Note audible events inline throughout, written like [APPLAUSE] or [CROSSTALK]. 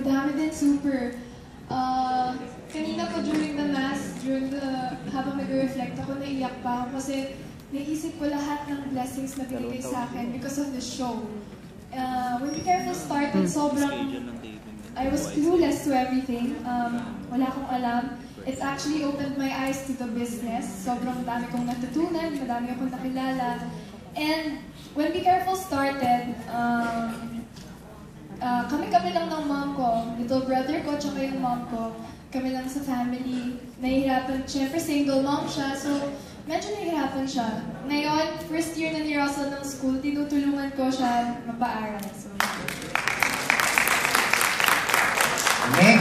Madami din, super. Uh, kanina po during the mass, during the, habang nag-reflect ako, naiyak pa ako kasi naisip ko lahat ng blessings na binigay sa akin because of the show. Uh, when Be Careful started, sobrang, I was clueless to everything. Um, wala akong alam. It actually opened my eyes to the business. Sobrang dami kong natutunan, madami akong nakilala. And when Be Careful started, um, uh, kami-kami lang ng mom ko, little brother ko, tsaka yung mom ko, kami lang sa family. Nahihirapan, syempre single mom siya, so medyo nahihirapan siya. Ngayon, first year na ni Russell ng school, tinutulungan ko siya mapaaral. So, Amen.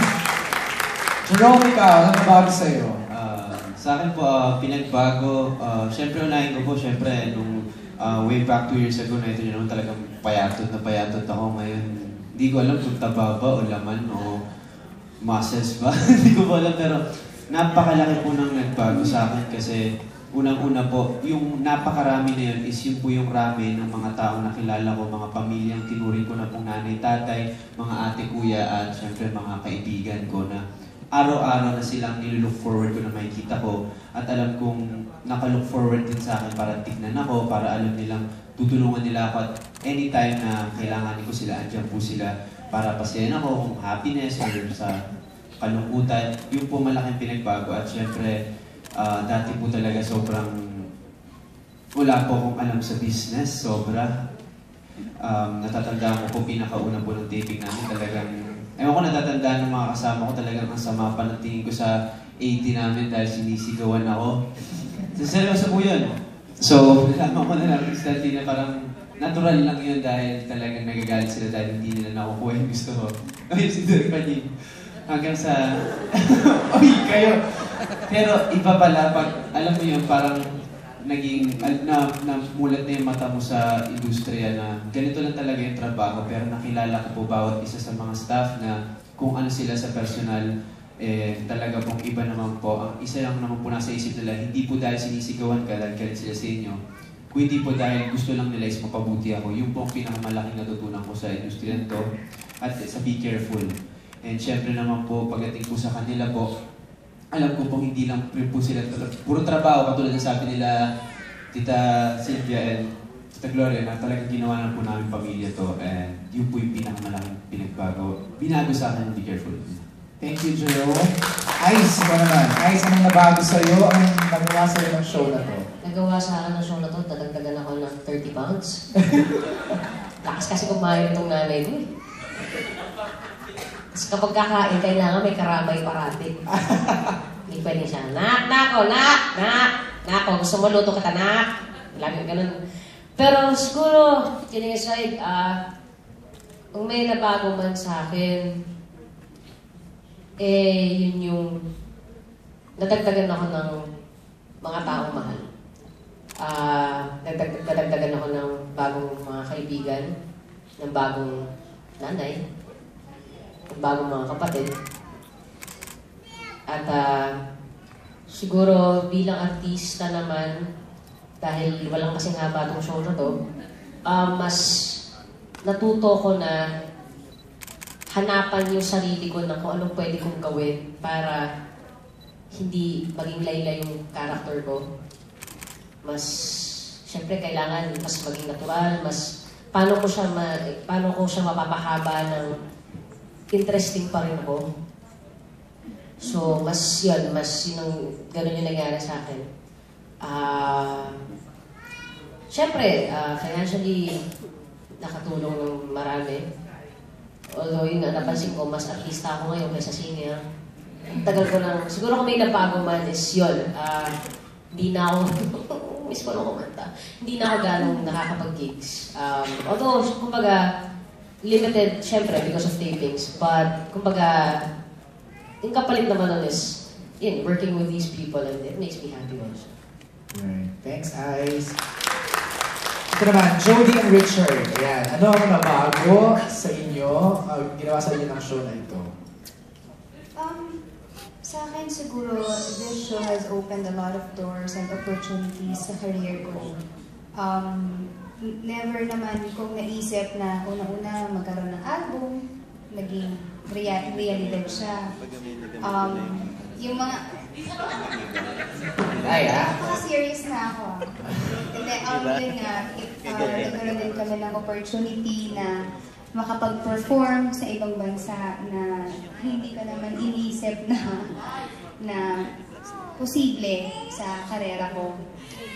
Jerome, ikaw, ano bago sa'yo? Uh, sa akin po, uh, pinagbago, uh, syempre unahin ko po, syempre, nung uh, way back two years ago na ito yun naman talagang payatot na payatot ako ngayon hindi ko alam kung taba ba o laman o muscles ba. [LAUGHS] Hindi ko alam pero napakalaki po nang nagbago sa akin kasi unang-una po, yung napakarami na yun is yun po yung rami ng mga tao na kilala ko, mga pamilyang tinuri ko na pong nanay, tatay, mga ate, kuya, at syempre mga kaibigan ko na araw-araw na silang nilook forward ko na makikita ko at alam kong nakalook forward din sa akin para tignan ako, para alam nilang tutulungan nila ako at anytime na kailangan ko sila, andyan po sila para pasayan ako kung happiness or sa kalungkutan. Yung po malaking pinagbago at syempre, uh, dati po talaga sobrang wala po akong alam sa business, sobra. Um, natatandaan ko po pinakauna po ng taping namin talagang Ewan ko natatandaan ng mga kasama ko talagang ang sama pa ng tingin ko sa 80 namin dahil sinisigawan ako. Seryoso po yun. So, nalaman ko na lang instantly na parang natural lang yun dahil talagang nagagalit sila dahil hindi nila nakukuha yung gusto ko. [LAUGHS] Ay, si Dirk Hanggang sa... [LAUGHS] Uy, kayo! Pero iba pala, pag, alam mo yun, parang naging, na, na mulat na yung mata mo sa industriya na ganito lang talaga yung trabaho pero nakilala ko po bawat isa sa mga staff na kung ano sila sa personal eh, talaga pong iba naman po. Ang isa lang naman po nasa isip nila, hindi po dahil sinisigawan ka dahil galit sila sa inyo, kundi po dahil gusto lang nila is mapabuti ako. Yung po ang pinakamalaking natutunan ko sa industriya to at sa Be Careful. And syempre naman po, pagdating po sa kanila po, alam ko pong hindi lang po sila, puro trabaho, katulad ng sabi nila Tita Sylvia and Tita Gloria, na talagang ginawa na po namin pamilya to. And yun po yung pinakamalaking pinagbago. Binago sa akin, Be Careful. Thank you, Jerome. Ice, ikaw naman. Ice, anong nabago sa'yo? Anong nagawa sa'yo ng show na to? Nagawa sa akin ng show na to, dadagdagan ako ng 30 pounds. [LAUGHS] Lakas kasi kumain itong nanay ko eh. Tapos kapag kakain, kailangan may karamay parati. [LAUGHS] Hindi pwede siya, nak, nako, nak, nak, nako, gusto mo luto kita, nak. Lagi ganun. Pero siguro, kidding aside, ah, uh, kung may nabago man sa akin, eh, yun yung nadagdagan ako ng mga taong mahal. Uh, nadagdagan ako ng bagong mga kaibigan, ng bagong nanay, bagong mga kapatid. At uh, siguro bilang artista naman, dahil walang kasing haba itong show na to, uh, mas natuto ko na hanapan yung sarili ko ng kung anong pwede kong gawin para hindi maging layla yung character ko. Mas, syempre kailangan mas maging natural, mas paano ko siya ma, paano ko siya mapapahaba ng interesting pa rin ako. So, mas yun, mas yun ang, yung nangyari sa akin. Ah, uh, syempre, uh, financially, nakatulong ng marami. Although yun nga, napansin ko, mas artista ako ngayon kaysa senior. Tagal ko lang, siguro kung may nabago man is yun. Uh, hindi na ako, [LAUGHS] miss ko lang kumanta. Hindi na ako ganong nakakapag-gigs. Um, although, kumbaga, limited, syempre, because of tapings. But, kumbaga, yung kapalit naman nun is, yun, working with these people and it makes me happy also. Right. Thanks, Ice. Ito naman, Jody and Richard. Ayan. Ano ang nabago sa inyo, uh, ginawa sa inyo ng show na ito? Um, sa akin siguro, this show has opened a lot of doors and opportunities sa career ko. Um, never naman kong naisip na una-una magkaroon ng album, naging rea- realidad siya. Um, yung mga... Ay, ah. Serious na ako. And then, um, yun nga, if, uh, nagkaroon din kami ng opportunity na makapag-perform sa ibang bansa na hindi ko naman iniisip na na posible sa karera ko.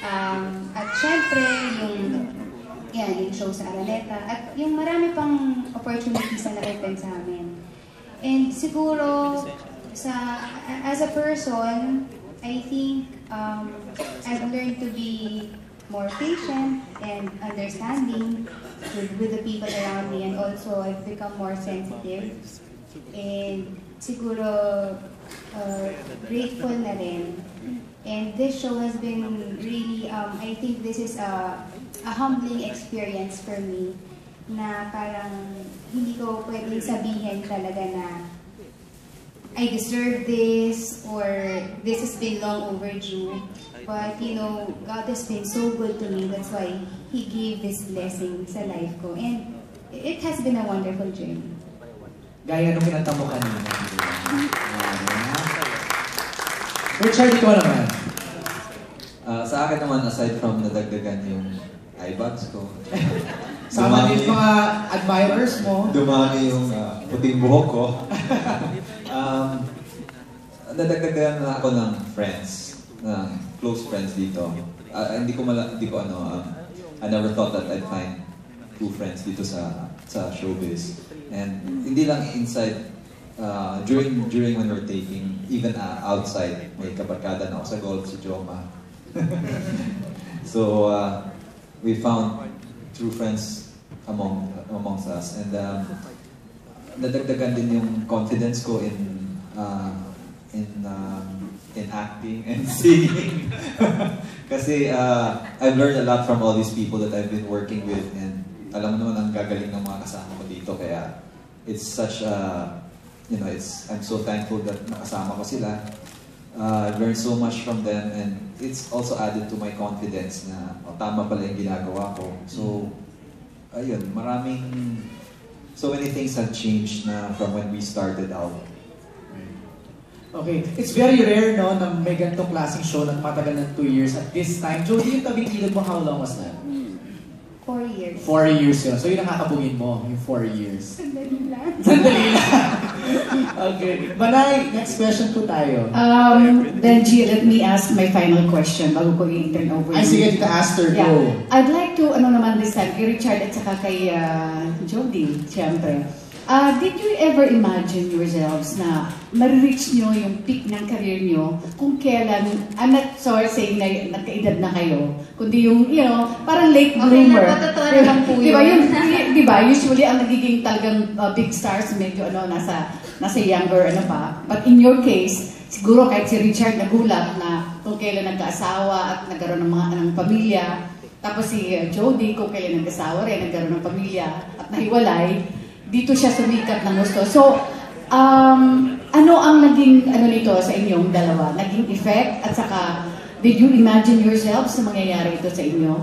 Um, at syempre, yung yan, yung show sa Araneta, at yung marami pang opportunities na na-open sa amin. And siguro, sa as a person, I think um, I've learned to be more patient and understanding with, with the people around me and also I've become more sensitive and siguro uh, grateful na rin. And this show has been really, um, I think this is a, a humbling experience for me na parang hindi ko pwedeng sabihin talaga na I deserve this or this has been long overdue. But you know, God has been so good to me. That's why He gave this blessing sa life ko. And it has been a wonderful journey. Gaya nung kinanta mo kanina. Richard, ikaw naman. Ah, sa akin naman, aside from nadagdagan yung eyebags ko, [LAUGHS] Sama din mga admirers mo. dumami yung ah, puting buhok ko. [LAUGHS] um, nadagdagan na ako ng friends, ng close friends dito. Ah, hindi ko mala, hindi ko ano, um, I never thought that I'd find true friends dito sa sa showbiz. And hindi lang inside uh, during during when we're taking even uh, outside may kabarkada na ako sa golf si Joma. [LAUGHS] so uh, we found true friends among amongst us. And um, nadagdagan din yung confidence ko in uh, in um, in acting and [LAUGHS] singing. [LAUGHS] Kasi uh, I've learned a lot from all these people that I've been working with. And alam naman ang gagaling ng mga kasama ko dito. Kaya it's such a you know it's I'm so thankful that nakasama ko sila uh, I've learned so much from them and it's also added to my confidence na oh, tama pala yung ginagawa ko so ayun maraming so many things have changed na from when we started out Okay, it's very rare no na may ganitong klaseng show na matagal ng two years at this time. Jody, yung tabing ilog mo, how long was that? Four years. Four years yun. So yun ang kakabugin mo, yung four years. Sandali lang. Sandali lang. Okay. Manay, next question po tayo. Um, Benji, let me ask my final question bago ko i-turn over. Ay, sige, Tita Aster, Yeah. go. I'd like to, ano naman this time, kay Richard at saka kay uh, Jody, siyempre. Uh, did you ever imagine yourselves na ma-reach nyo yung peak ng career nyo kung kailan, I'm not sorry saying na nagkaedad na kayo, kundi yung, you know, parang late Okay bloomer. na, totoo naman po Di ba yun. yun? Di ba? Usually ang nagiging talagang uh, big stars, medyo ano, nasa, nasa younger, ano pa. But in your case, siguro kahit si Richard nagulat na kung kailan nagkaasawa at nagkaroon ng mga ng pamilya. Tapos si uh, Jody, kung kailan nag-asawa rin, nagkaroon ng pamilya at nahiwalay, dito siya sumikat ng gusto. So, um, ano ang naging ano nito sa inyong dalawa? Naging effect at saka did you imagine yourself sa mangyayari ito sa inyo?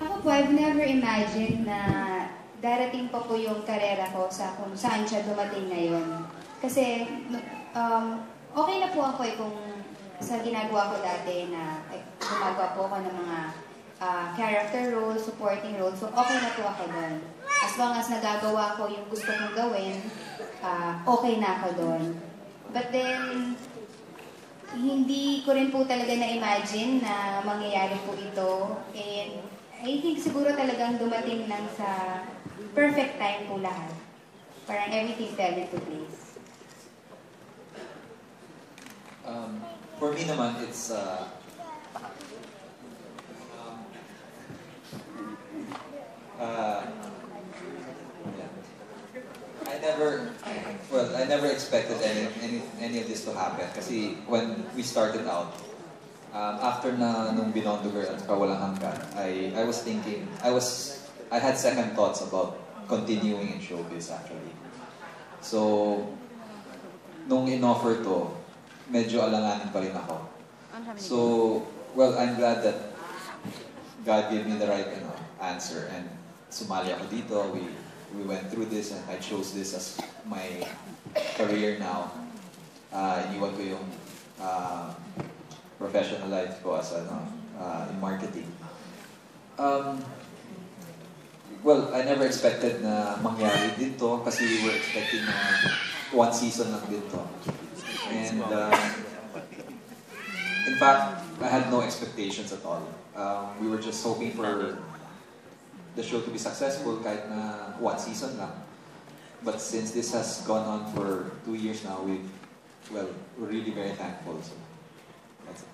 Ako po, I've never imagined na darating pa po yung karera ko sa kung saan siya dumating ngayon. Kasi, um, okay na po ako eh kung sa ginagawa ko dati na eh, gumagawa po ako ng mga ah, character roles, supporting roles. So, okay na po ako doon. As long as nagagawa ko yung gusto kong gawin, ah, okay na ako doon. But then, hindi ko rin po talaga na-imagine na mangyayari po ito. And I think siguro talagang dumating lang sa perfect time po lahat. Parang everything fell into place. Um, for me naman, it's uh, um, uh, yeah. I never, well, I never expected any, any, any of this to happen. Kasi when we started out, um, after na nung Binondo Girl at Kawalang Hanggan, I, I was thinking, I was, I had second thoughts about continuing in showbiz actually. So, nung in-offer to, medyo alanganin pa rin ako. So, well, I'm glad that God gave me the right you know, answer and sumali ako dito. We, we went through this and I chose this as my career now. Uh, iniwan ko yung uh, professional life ko as ano, uh, in marketing. Um, well, I never expected na mangyari din to kasi we were expecting na one season lang din to. And uh, in fact, I had no expectations at all. Um, we were just hoping for the show to be successful kahit na one season lang. But since this has gone on for two years now, we've, well, we're really very thankful. So, that's it.